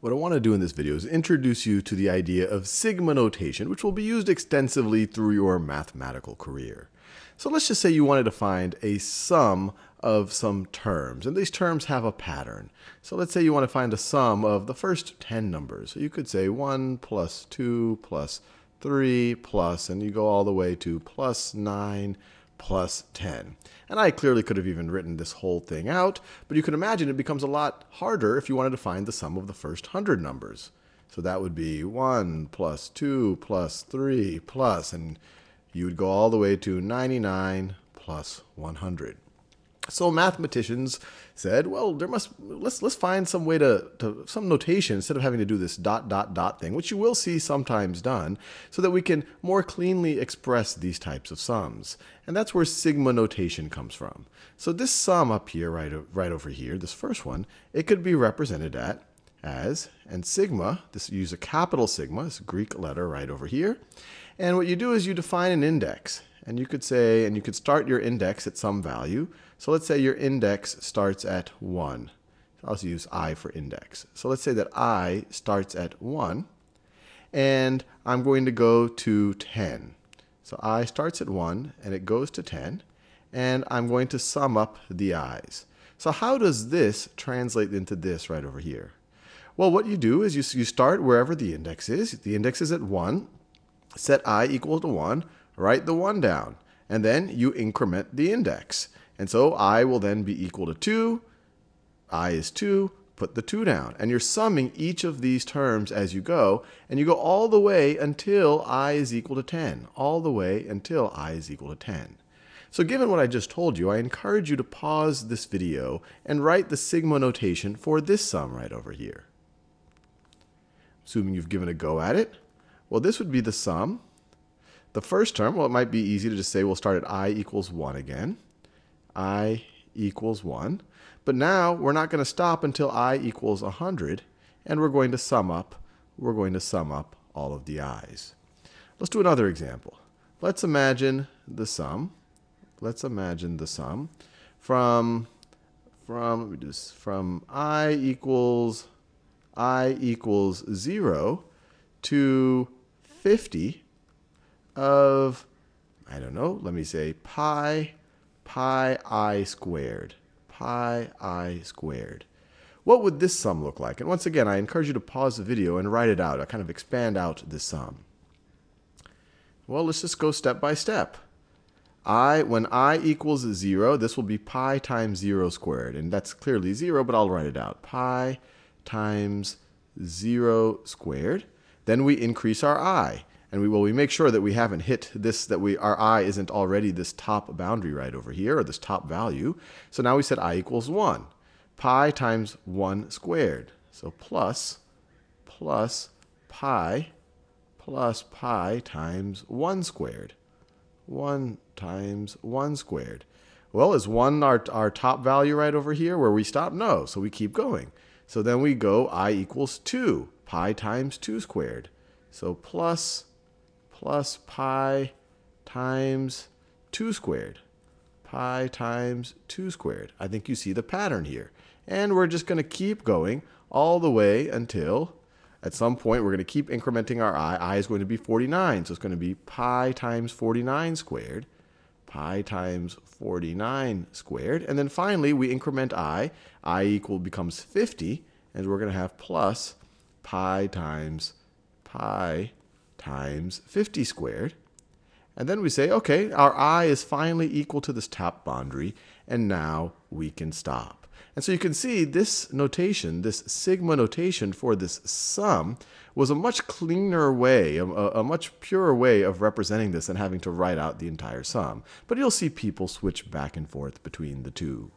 What I want to do in this video is introduce you to the idea of sigma notation, which will be used extensively through your mathematical career. So let's just say you wanted to find a sum of some terms, and these terms have a pattern. So let's say you want to find a sum of the first 10 numbers. So you could say 1 plus 2 plus 3 plus, and you go all the way to plus 9 plus 10. And I clearly could have even written this whole thing out, but you can imagine it becomes a lot harder if you wanted to find the sum of the first 100 numbers. So that would be 1 plus 2 plus 3 plus, and you would go all the way to 99 plus 100. So mathematicians said, well, there must let's let's find some way to, to some notation instead of having to do this dot dot dot thing, which you will see sometimes done, so that we can more cleanly express these types of sums. And that's where sigma notation comes from. So this sum up here, right, right over here, this first one, it could be represented at as, and sigma, this use a capital sigma, this Greek letter right over here. And what you do is you define an index. And you could say, and you could start your index at some value. So let's say your index starts at 1. I'll use i for index. So let's say that i starts at 1, and I'm going to go to 10. So i starts at 1, and it goes to 10, and I'm going to sum up the i's. So how does this translate into this right over here? Well, what you do is you, you start wherever the index is. The index is at 1. Set i equal to 1 write the 1 down, and then you increment the index. And so i will then be equal to 2, i is 2, put the 2 down. And you're summing each of these terms as you go, and you go all the way until i is equal to 10, all the way until i is equal to 10. So given what I just told you, I encourage you to pause this video and write the sigma notation for this sum right over here. Assuming you've given a go at it, well, this would be the sum the first term, well, it might be easy to just say we'll start at i equals 1 again. i equals 1. But now we're not going to stop until i equals 100, and we're going to sum up, we're going to sum up all of the i's. Let's do another example. Let's imagine the sum. Let's imagine the sum from from let me do this, from i equals i equals 0 to 50 of, I don't know, let me say pi, pi i squared, pi i squared. What would this sum look like? And once again, I encourage you to pause the video and write it out. I kind of expand out this sum. Well, let's just go step by step. I, when i equals 0, this will be pi times 0 squared. And that's clearly 0, but I'll write it out. Pi times 0 squared. Then we increase our i and we will we make sure that we haven't hit this that we our i isn't already this top boundary right over here or this top value. So now we said i equals 1 pi times 1 squared. So plus plus pi plus pi times 1 squared. 1 times 1 squared. Well is 1 our, our top value right over here where we stop? No. So we keep going. So then we go i equals 2 pi times 2 squared. So plus plus pi times 2 squared. Pi times 2 squared. I think you see the pattern here. And we're just going to keep going all the way until at some point we're going to keep incrementing our i. i is going to be 49, so it's going to be pi times 49 squared. Pi times 49 squared. And then finally we increment i. i equal becomes 50, and we're going to have plus pi times pi times 50 squared. And then we say, okay, our i is finally equal to this top boundary, and now we can stop. And so you can see this notation, this sigma notation for this sum, was a much cleaner way, a, a, much purer way of representing this than having to write out the entire sum. But you'll see people switch back and forth between the two.